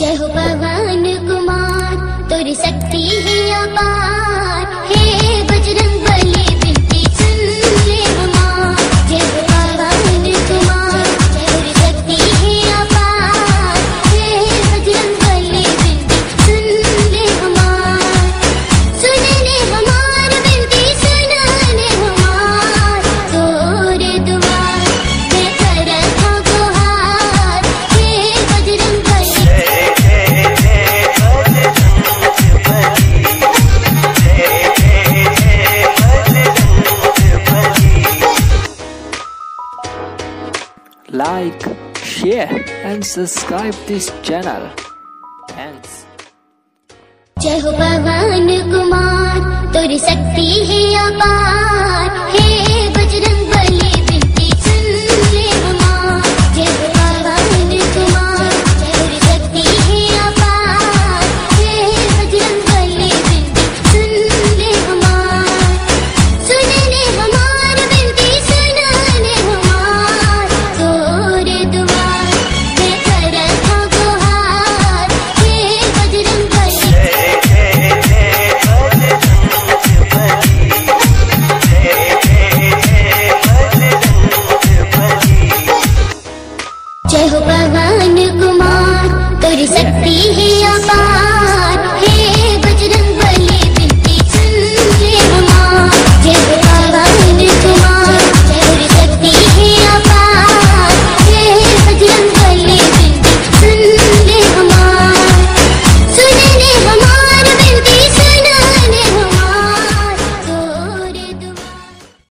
जय हो भगवान कुमार तुर सकती है या like, share and subscribe this channel. Thanks. 最后傍晚。